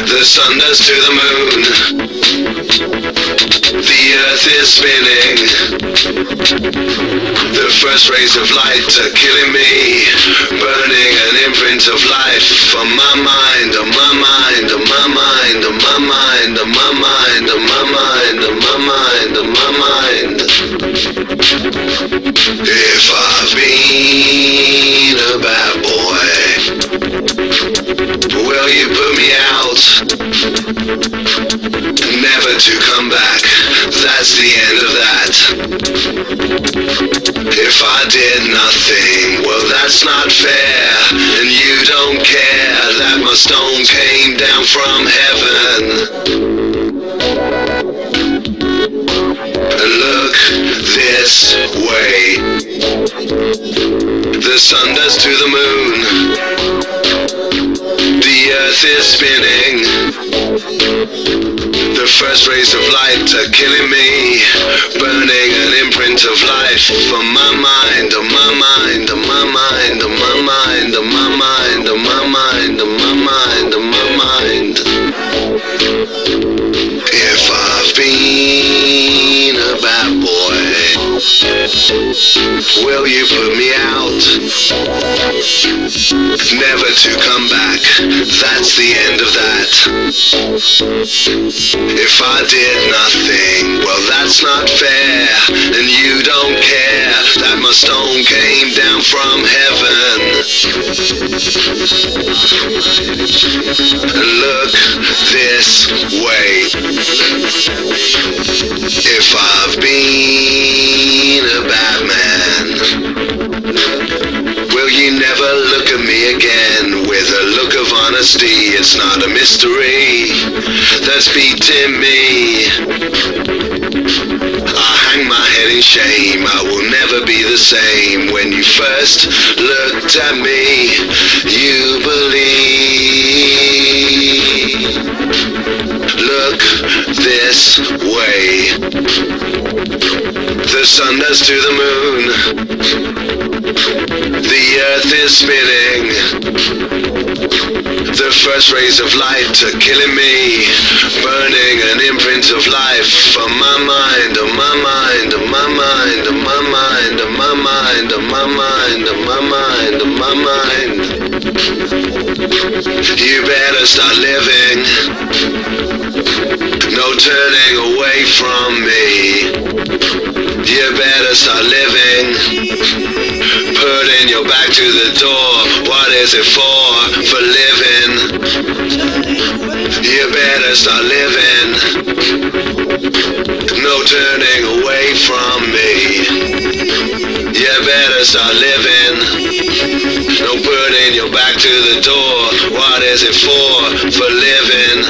The sun does to the moon. The earth is spinning. The first rays of light are killing me. Burning an imprint of life on my mind, on my mind, on my mind, on my mind, on my mind, on my mind, on my mind, on my mind. If I've been Never to come back, that's the end of that. If I did nothing, well that's not fair, and you don't care that my stone came down from heaven. Look this way. The sun does to the moon. The earth is spinning. The first rays of light are killing me, burning an imprint of life mind, my mind, will you put me out? Never to come back, that's the end of that. If I did nothing, well that's not fair, and you don't care that my stone came down from heaven. Look this way. If I've been honesty? It's not a mystery that's beating me. I hang my head in shame, I will never be the same. When you first looked at me, you believe. Look this way. The sun does to the moon. The earth is spinning. First rays of light are killing me, burning an imprint of life on my mind, on my mind, on my mind, on my mind, on my mind, on my mind, on my mind, on my mind. You better start living. No turning away from me. You better start living. Putting your back to the door. What is it for? you better start living. No turning away from me. You better start living. No burning your back to the door. What is it for? For living.